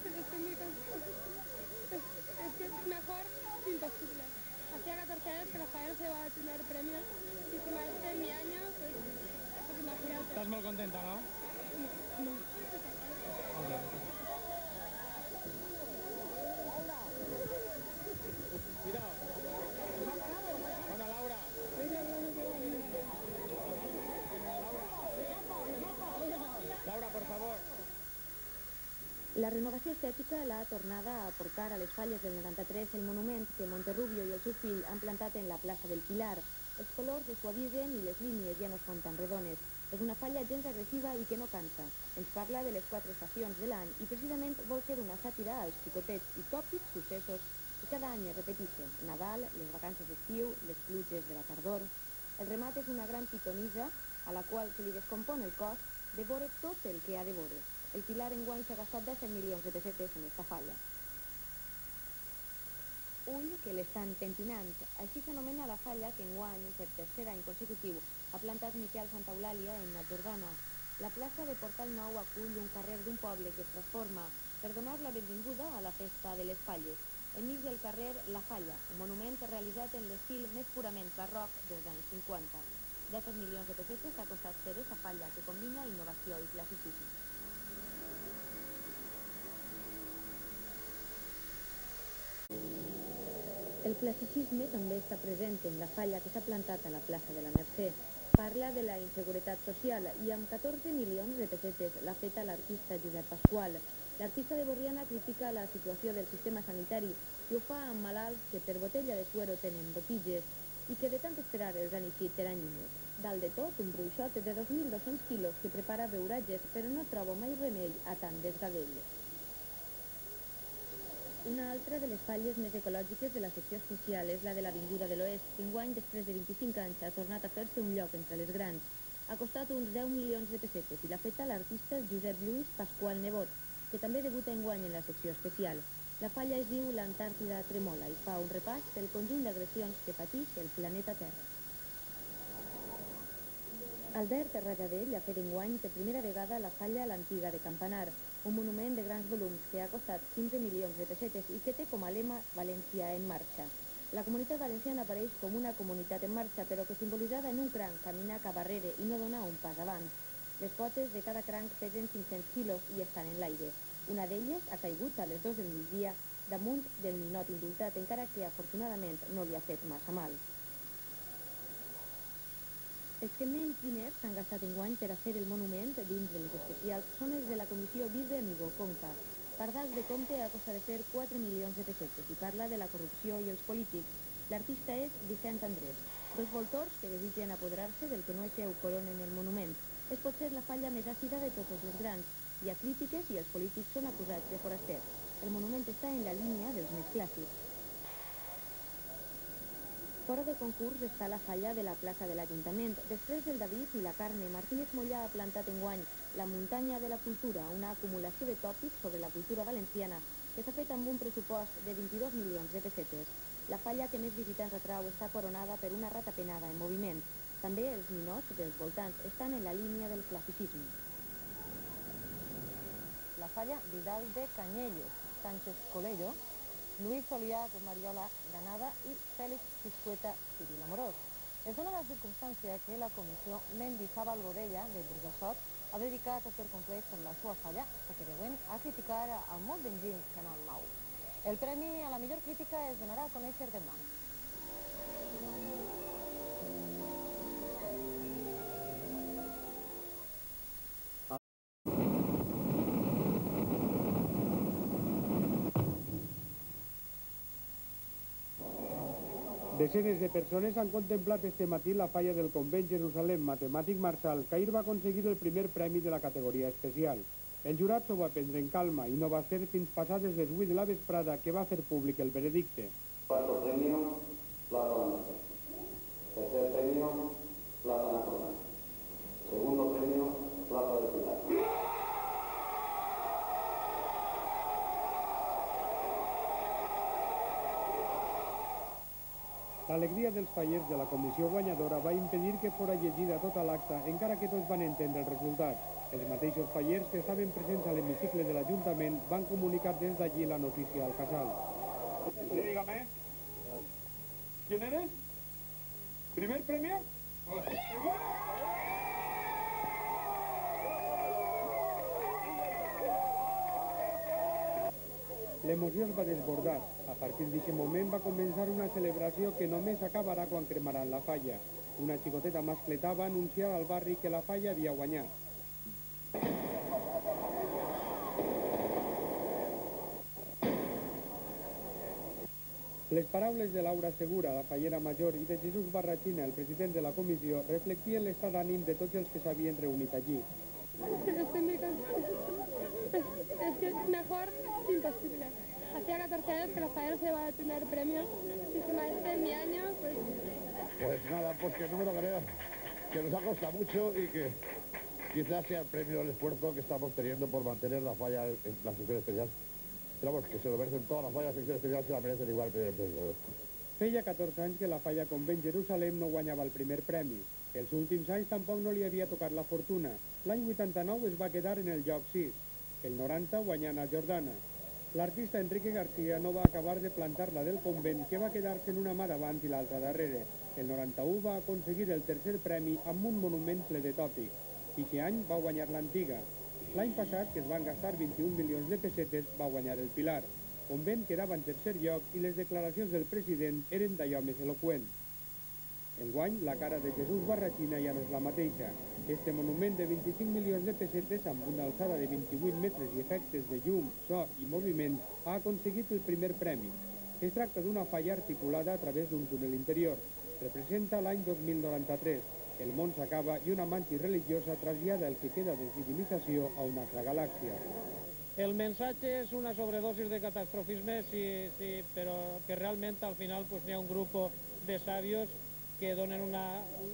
Estoy muy. Es, es que [LAUGHS] mejor imposible. Hacía 14 años que la no se llevaba el primer premio y encima este es mi año, pues, pues imagínate. Estás muy contenta, ¿no? No. Cuidado. La renovació estètica l'ha tornada a portar a les falles del 93 el monument que Monterrubio i el seu fill han plantat en la plaça del Pilar. Els colors es suavitzen i les línies ja no són tan redones. És una falla gens agressiva i que no cansa. Ens parla de les quatre estacions de l'any i precisament vol ser una sàtira als xicotets i tòpics successos que cada any es repeteixen. Nadal, les vacances d'estiu, les pluges de la tardor... El remat és una gran pitonisa a la qual se li descompon el cos de veure tot el que ha de veure. El Pilar enguany s'ha gastat 10 milions de pessetes en esta falla. Ull que l'estan pentinant. Així s'anomena la falla que enguany, per tercer any consecutiu, ha plantat Miquel Santa Eulàlia en la Jordana. La plaça de Portal Nou acull un carrer d'un poble que es transforma per donar la benvinguda a la festa de les falles. Enmig del carrer La Falla, un monument realitzat en l'estil més purament barroc dels anys 50. 17 milions de pessetes ha costat fer aquesta falla que combina innovació i classicisme. El classicisme també està present en la falla que s'ha plantat a la plaça de la Mercè. Parla de la inseguretat social i amb 14 milions de pessetes l'ha feta l'artista Josep Pasqual. L'artista de Borriana critica la situació del sistema sanitari i ho fa amb malalts que per botella de suero tenen botilles i que de tant esperar els han eixit per anyines. Dalt de tot, un bruixot de 2.200 quilos que prepara beuratges però no trobo mai remei a tant desgavell. Una altra de les falles més ecològiques de la secció especial és la de l'Avinguda de l'Oest, que enguany, després de 25 anys, ha tornat a fer-se un lloc entre les grans. Ha costat uns 10 milions de pessetes i l'ha feta l'artista Josep Lluís Pasqual Nebot, que també debuta enguany en la secció especial. La falla es diu l'Antàrtida Tremola i fa un repàs pel conjunt d'agressions que patix el planeta Terra. Albert Rajadell ha fet enguany per primera vegada la falla a l'antiga de Campanar, un monument de grans volums que ha costat 15 milions de pessetes i que té com a lema València en marxa. La comunitat valenciana apareix com una comunitat en marxa, però que simbolitzada en un cranc camina cap arrere i no dona un pas avant. Les potes de cada cranc pesen 500 quilos i estan en l'aire. Una d'elles ha caigut a les 2 del migdia damunt del ninot indultat, encara que afortunadament no li ha fet massa mal. Els que menys diners s'han gastat enguany per a fer el monument dins de les especials són els de la comissió Vive Amigo Conca. Pardals de Comte a costa de fer 4 milions de pessetes i parla de la corrupció i els polítics. L'artista és Vicent Andrés. Dos voltors que desitgen apoderar-se del que no és seu coronen el monument. És potser la falla més àcida de totes les grans. Hi ha crítiques i els polítics són acusats de forasters. El monument està en la línia dels més clàssics. Fora de concurs està la falla de la plaça de l'Ajuntament. Després del David i la Carme, Martínez Mollà ha plantat enguany la muntanya de la cultura, una acumulació de tòpics sobre la cultura valenciana que s'ha fet amb un pressupost de 22 milions de pessetes. La falla que més visitants atrau està coronada per una ratapenada en moviment. També els ninots dels voltants estan en la línia del classicisme. La falla Vidal de Canyelles, Sánchez Coello, Luis Soliac, Mariola Granada i Fèlix Quiscueta Civil Amorós. Es dona la circumstància que la comissió Mendizábal Godella de Burjassot ha dedicat per complet per la seva falla, que deuen a criticar el molt d'enginy Canal 9. El premi a la millor crítica es donarà a conèixer demà. Decenes de persones han contemplat este matí la falla del convent Jerusalem Matemàtic Marçal. Cair va aconseguir el primer premi de la categoria especial. El jurat s'ho va prendre en calma i no va ser fins passades les 8 de la vesprada que va fer públic el veredicte. Cuarto premio, plata. Tercer premio, plata Nacional. Segundo premio, plata del Pilar. L'alegria dels fallers de la comissió guanyadora va impedir que fora llegida tota l'acta, encara que tots van entendre el resultat. Els mateixos fallers que estaven presents a l'hemicicle de l'Ajuntament van comunicar des d'allí la notícia al casal. Sí, dígame. ¿Quién eres? ¿Primer premio? L'emoció es va desbordar. A partir d'aquest moment va començar una celebració que només acabarà quan cremaran la falla. Una xicoteta mascletà va anunciar al barri que la falla havia guanyat. Les paraules de Laura Segura, la fallera major, i de Jesús Barrachina, el president de la comissió, reflectien l'estat d'ànim de tots els que s'havien reunit allí. Muy contenta. Es que mejor imposible. Hacía 14 años que la falla no se llevaba el primer premio. Y encima este en mi año, pues Pues nada, pues que no me lo creo. Que nos ha costado mucho y que quizás sea el premio del esfuerzo que estamos teniendo por mantener la falla en la sección especial. Vamos, que se lo merecen todas las fallas, sección especial se la merecen igual el primer premio. Feia 14 anys que la falla Convent Jerusalem no guanyava el primer premi. Els últims anys tampoc no li havia tocat la fortuna. L'any 89 es va quedar en el lloc 6, el 90 guanyant a Jordana. L'artista Enrique García no va acabar de plantar la del convent, que va quedar-se en una mà davant i l'altra darrere. El 91 va aconseguir el tercer premi amb un monument ple de tòpics. I aquest any va guanyar l'antiga. L'any passat, que es van gastar 21 milions de pessetes, va guanyar el Pilar. Convent quedava en tercer lloc i les declaracions del president eren d'allò més eloqüent. Enguany, la cara de Jesús Barrachina ja no és la mateixa. Este monument de 25 milions de pessetes amb una alçada de 28 metres i efectes de llum, so i moviment ha aconseguit el primer premi. Es tracta d'una falla articulada a través d'un túnel interior. Representa l'any 2093. El món s'acaba i una manti religiosa trasllada el que queda de civilització a una altra galàxia. El mensaje es una sobredosis de catastrofisme, sí, sí, pero que realmente al final pues n'hi ha un grup de sabios que donen una,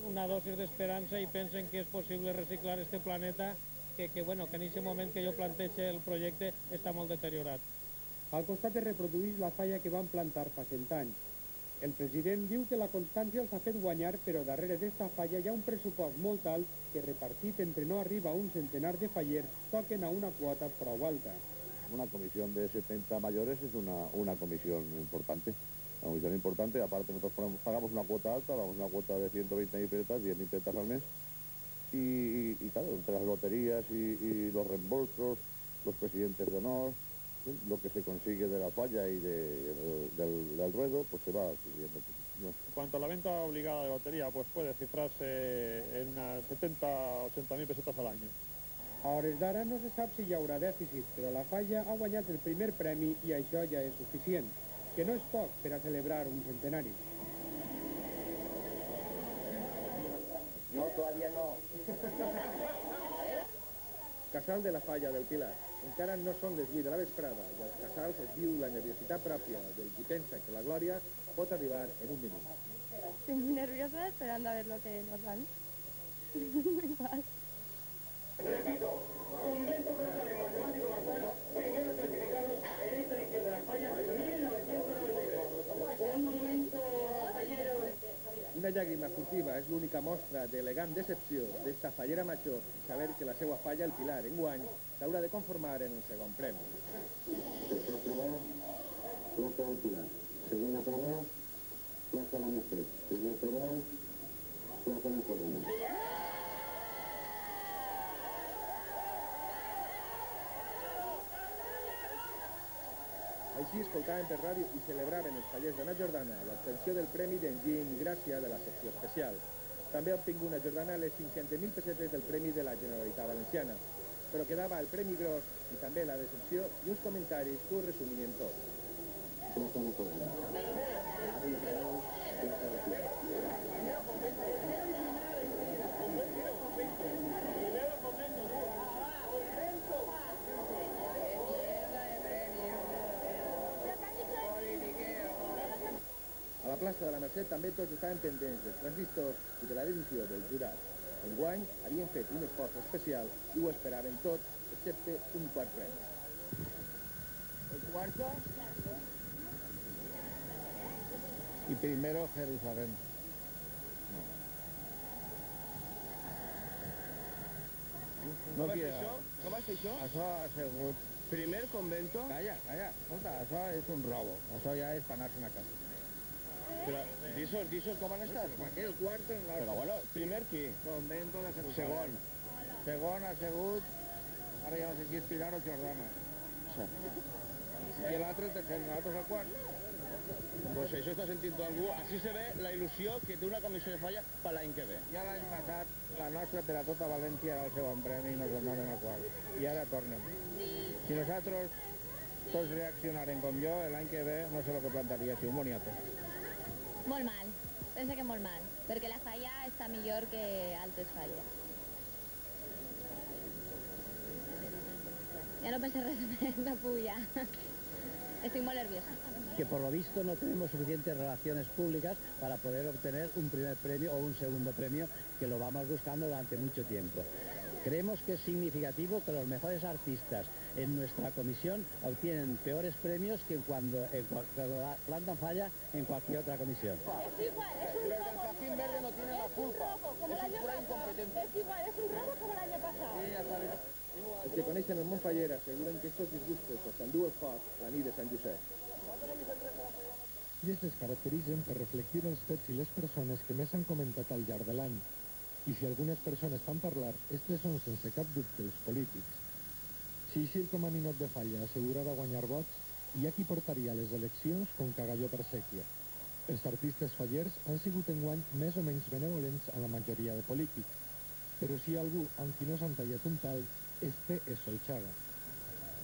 una dosis d'esperança i pensen que és possible reciclar este planeta que, que, bueno, que en aquest moment que jo planteja el projecte està molt deteriorat. Al costat es reprodueix la falla que van plantar fa cent anys. El president diu que la constància els ha fet guanyar, però darrere d'esta falla hi ha un pressupost molt alt que repartit entre no arriba a un centenar de fallers toquen a una quota prou alta. Una comisión de 70 mayores es una, una comisión importante. Una comisión importante, aparte nosotros ponemos- pagamos una cuota alta, pagamos una cuota de 120.000 pesetas, 10.000 pesetas al mes. Y, y- y claro, entre las loterías y, y los reembolsos, los presidentes de honor, ¿sí? lo que se consigue de la falla y de- del, del ruedo, pues se va subiendo. ¿no? En cuanto a la venta obligada de lotería, pues puede cifrarse en unas 70 80 mil pesetas al año. A hores d'ara no se sap si hi haurà dèficit, però la falla ha guanyat el primer premi i això ja és suficient, que no és poc per a celebrar un centenari. No, todavía no. Casal de la Falla del Pilar. Encara no són les 8 de la vesprada i als casals es viu la nerviositat pròpia del qui pensa que la glòria pot arribar en un minut. estoy muy nerviosa esperando a ver lo que nos dan. [LAUGHS] Igual. Una llàgrima furtiva és l'única mostra d'elegant decepció d'esta fallera major en saber que la seva falla, el Pilar, enguany, s'haurà de conformar en el segon premi. Plata del Pilar. Segundo premio, plata la Merced. Primer premio, plata de Corona. Així escoltaven per ràdio i celebraven els fallers d'Anna Jordana l'obtenció del Premi d'Enginy Gràcia de la secció especial. També ha obtingut una Jordana les 500.000 pessetes del Premi de la Generalitat Valenciana, però quedava el Premi Gros i també la decepció i uns comentaris que ho resumien tot. La plaça de la Mercè també tots estaven pendents dels transistors i de la decisió del jurat. Enguany havien fet un esforç especial i ho esperaven tot, excepte un quart premi. El cuarto y primero Jerusalén. No Com això? Com això? Això ha sigut... Primer convento... Calla, calla. Escolta, això és un robo. Això ja és per anar-se'n a casa. Però disos, disos com han estat? El cuarto en Però bueno, primer qui? Convento de Jerusalén. Segon. Segon ha sigut... Ara ja no sé si és Pilar o Jordana. I l'altre tercer, nosaltres el quart. Pues això està sentint algú. Així se ve la il·lusió que té una comissió de falla per l'any que ve. Ja l'any passat la nostra per a tota València era el segon premi i nos donaven el quart. I ara tornem. Si nosaltres tots reaccionaren com jo, l'any que ve no sé el que plantaria, si un boniato. Molt mal, penso que molt mal, la falla està millor que altres falles. Ja no penso res puc ja. Estic molt nerviosa. que por lo visto no tenemos suficientes relaciones públicas para poder obtener un primer premio o un segundo premio que lo vamos buscando durante mucho tiempo. Creemos que es significativo que los mejores artistas en nuestra comisión obtienen peores premios que cuando, en cua- cuando la- plantan falla en cualquier otra comisión. Es igual, es un Los robo. del Fajín Verde no tienen la culpa. como Es el año pasado. Es igual, es un robo como el año pasado. Els que coneixen el Montpeller asseguren que estos disgustos els s'endú el foc la nit de Sant Josep. I es caracteritzen per reflectir els fets i les persones que més s'han comentat al llarg de l'any. I si algunes persones fan parlar, estes són sense cap dubte els polítics. Si Ixir com a ninot de falla assegurara guanyar vots, hi ha qui portaria les eleccions com cagalló per sèquia. Els artistes fallers han sigut enguany més o menys benevolents a la majoria de polítics, però si hi ha algú amb qui no s'han tallat un pal, este és Solchaga.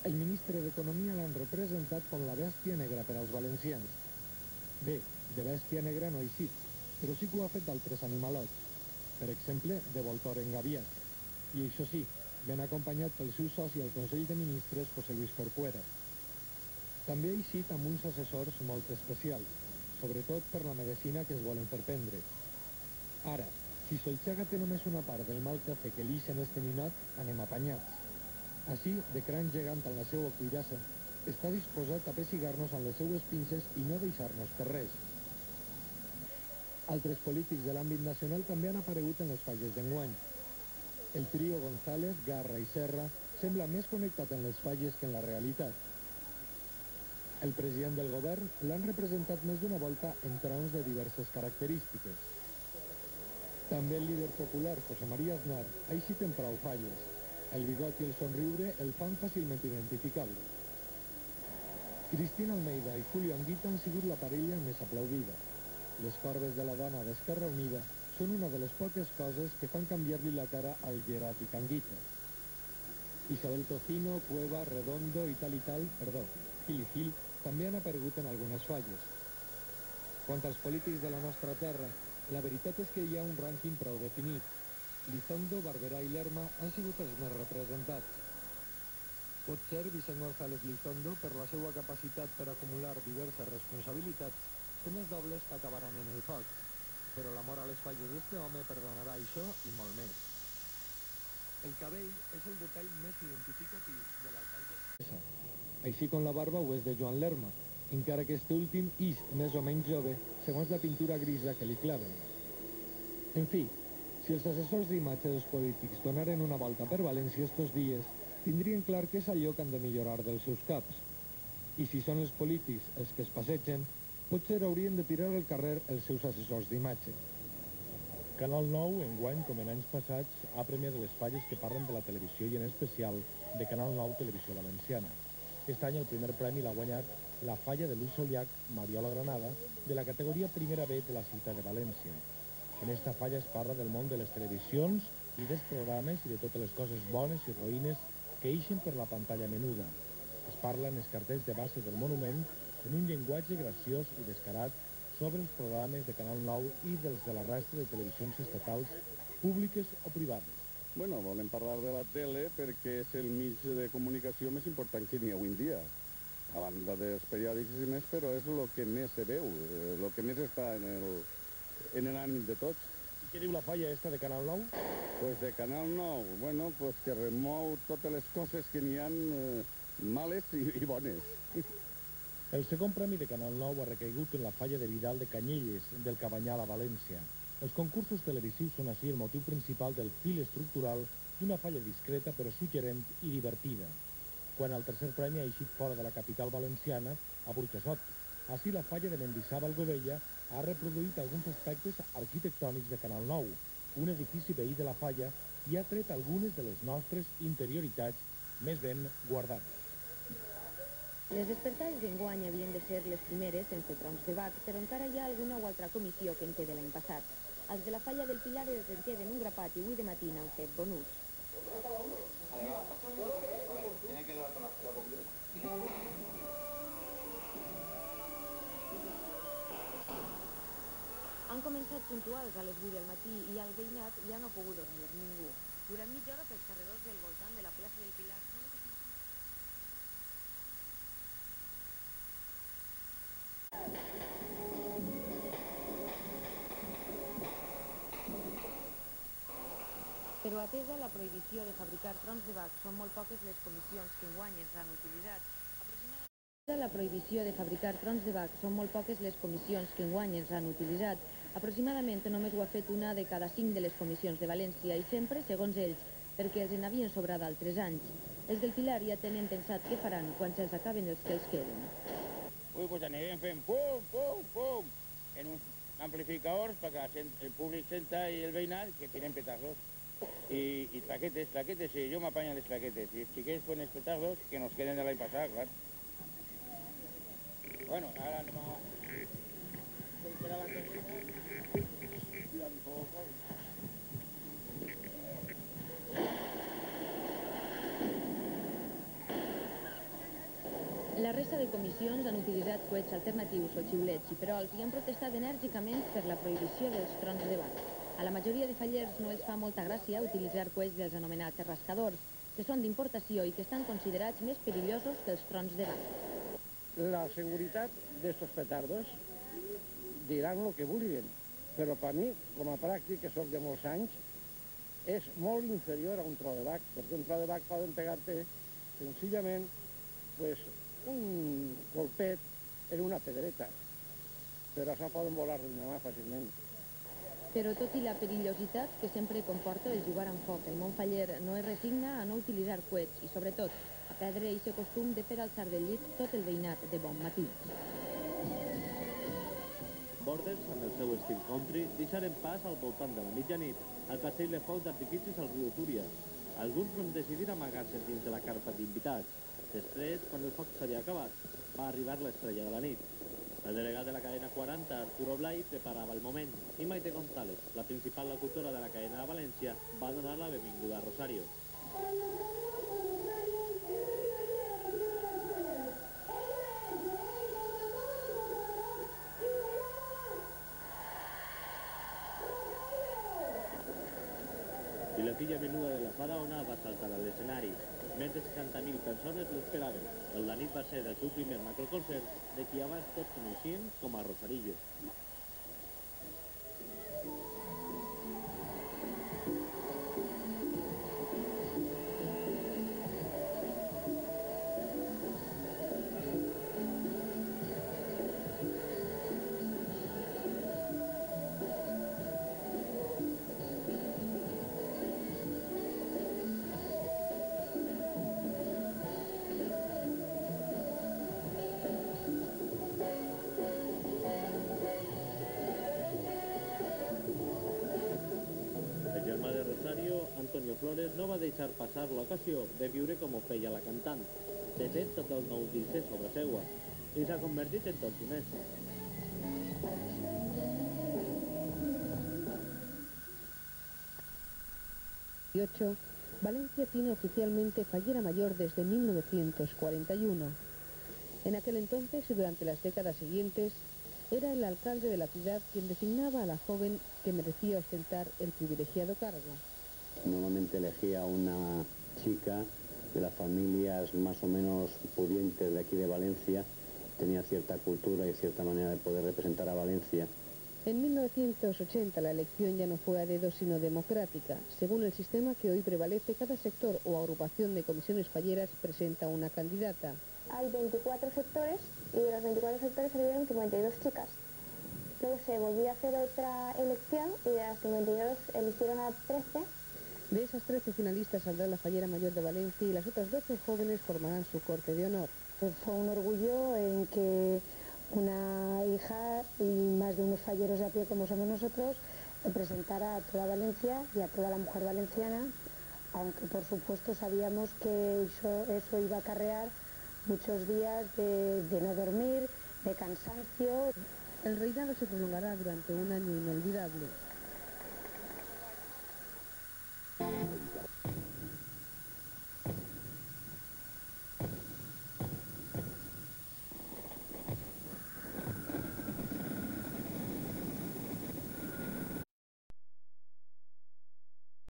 El ministre d'Economia l'han representat com la bèstia negra per als valencians, Bé, de bèstia negra no ha eixit, però sí que ho ha fet d'altres animalots. Per exemple, de voltor engaviat. I això sí, ben acompanyat pel seu soci al Consell de Ministres, José Luis Corcuera. També ha eixit amb uns assessors molt especials, sobretot per la medicina que es volen fer prendre. Ara, si Solchaga té només una part del mal cafè que l'ixen este ninot, anem apanyats. Així, de cran gegant en la seva cuirassa, està disposat a pessigar-nos amb les seues pinces i no deixar-nos per res. Altres polítics de l'àmbit nacional també han aparegut en les falles d'enguany. El trio González, Garra i Serra sembla més connectat en les falles que en la realitat. El president del govern l'han representat més d'una volta en trons de diverses característiques. També el líder popular, José María Aznar, ha eixit en prou. El bigot i el somriure el fan fàcilment identificable. Cristina Almeida i Julio Anguita han sigut la parella més aplaudida. Les corbes de la dona d'Esquerra Unida són una de les poques coses que fan canviar-li la cara al jeràtic Anguita. Isabel Tocino, Cueva, Redondo i tal i tal, perdó, Gil i Gil, també han aparegut en algunes falles. Quant als polítics de la nostra terra, la veritat és que hi ha un rànquing prou definit. Lizondo, Barberà i Lerma han sigut els més representats. Pot ser Vicent González Lizondo, per la seva capacitat per acumular diverses responsabilitats, té més dobles que acabaran en el foc. Però l'amor a les falles d'este home perdonarà això i molt més. El cabell és el detall més identificatiu de l'alcalde. Així com la barba ho és de Joan Lerma, encara que este últim is més o menys jove, segons la pintura grisa que li claven. En fi, si els assessors d'imatge dels polítics donaren una volta per València estos dies, tindrien clar què és allò que han de millorar dels seus caps. I si són els polítics els que es passegen, potser haurien de tirar al carrer els seus assessors d'imatge. Canal 9, enguany, com en anys passats, ha premiat les falles que parlen de la televisió i en especial de Canal 9 Televisió Valenciana. Aquest any el primer premi l'ha guanyat la falla de Luis Soliac, Mariola Granada, de la categoria Primera B de la ciutat de València. En esta falla es parla del món de les televisions i dels programes i de totes les coses bones i roïnes que ixen per la pantalla menuda. Es parla en els cartells de base del monument en un llenguatge graciós i descarat sobre els programes de Canal 9 i dels de la resta de televisions estatals, públiques o privades. Bueno, volem parlar de la tele perquè és el mig de comunicació més important que n'hi ha avui en dia. a banda dels periòdics i més, però és el que més se veu, el que més està en el, en l'ànim de tots. I què diu la falla esta de Canal 9? Pues de Canal 9, bueno, pues que remou totes les coses que n'hi ha eh, males i, i bones. [LAUGHS] El segon premi de Canal 9 ha recaigut en la falla de Vidal de Canyelles, del Cabanyal a València. Els concursos televisius són així el motiu principal del fil estructural d'una falla discreta però suggerent i divertida. Quan el tercer premi ha eixit fora de la capital valenciana, a Burjassot. Així la falla de Mendizábal Godella ha reproduït alguns aspectes arquitectònics de Canal 9, un edifici veí de la falla, i ha tret algunes de les nostres interioritats més ben guardades. Les despertades d'enguany havien de ser les primeres sense trons de bac, però encara hi ha alguna o altra comissió que en té de l'any passat. Els de la falla del Pilar es en queden un grapat i avui de matí n'han fet bon ús. Han començat puntuals a les 8 del matí i al veïnat ja no ha pogut dormir ningú. Durant mitja hora pels carrerons del voltant de la plaça del Pilar Però atesa la prohibició de fabricar trons de bac, són molt poques les comissions que enguany ens han utilitzat. Atesa la prohibició de fabricar trons de bac, són molt poques les comissions que enguany ens han utilitzat. Aproximadament només ho ha fet una de cada cinc de les comissions de València i sempre, segons ells, perquè els en havien sobrat altres anys. Els del Pilar ja tenen pensat què faran quan se'ls acaben els que els queden. Uy, pues en pum, pum, pum, en un amplificador para que el público senta y el veinal, que tienen petazos. Y, traquetes, traquetes, sí, yo me apaño de traquetes. Y si queréis poner petazos, que nos queden de la pasada, claro. Bueno, ahora no... la resta de comissions han utilitzat coets alternatius o xiulets i perols i han protestat enèrgicament per la prohibició dels trons de bac. A la majoria de fallers no els fa molta gràcia utilitzar coets dels anomenats rascadors, que són d'importació i que estan considerats més perillosos que els trons de bac. La seguridad de estos petardos dirán lo que vulguen, però per mi, com a pràctic, que sóc de molts anys, és molt inferior a un tro de bac, perquè un tro de bac poden pegar-te senzillament pues, un golpet en una pedreta, però això poden volar d'una mà fàcilment. Però tot i la perillositat que sempre comporta el jugar amb foc, el món faller no es resigna a no utilitzar coets i, sobretot, a perdre aquest costum de fer alçar del llit tot el veïnat de bon matí. Borders, amb el seu estil country, deixaren pas al voltant de la mitjanit al castell de foc d'artificis al riu Túria. Alguns van decidir amagar-se dins de la carpa d'invitats. Després, quan el foc s'havia acabat, va arribar l'estrella de la nit. El delegat de la cadena 40, Arturo Blay, preparava el moment i Maite González, la principal locutora de la cadena de València, va donar la benvinguda a Rosario. I la filla menuda de la faraona va saltar a l'escenari. Més de 60.000 persones l'esperaven. El de nit va ser el seu primer macroconcert de qui abans tots coneixien com a Rosarillo. Deixar passar l'ocasió de viure com ho feia la cantant. De fet, tot el nou disc és obra seua i s'ha convertit en tot un èxit. Valencia tiene oficialmente fallera mayor desde 1941. En aquel entonces y durante las décadas siguientes, era el alcalde de la ciudad quien designaba a la joven que merecía ostentar el privilegiado cargo. Normalmente elegía una chica de las familias más o menos pudientes de aquí de Valencia, tenía cierta cultura y cierta manera de poder representar a Valencia. En 1980 la elección ya no fue a dedo sino democrática. Según el sistema que hoy prevalece, cada sector o agrupación de comisiones falleras presenta una candidata. Hay 24 sectores y de los 24 sectores salieron 52 chicas. Luego se volvió a hacer otra elección y de las 52 eligieron a 13 De esas 13 finalistas saldrá la fallera mayor de Valencia y las otras 12 jóvenes formarán su corte de honor. Fue un orgullo en que una hija y más de unos falleros de a pie como somos nosotros representara a toda Valencia y a toda la mujer valenciana, aunque por supuesto sabíamos que eso, eso iba a acarrear muchos días de, de no dormir, de cansancio. El reinado se prolongará durante un año inolvidable. Thank you.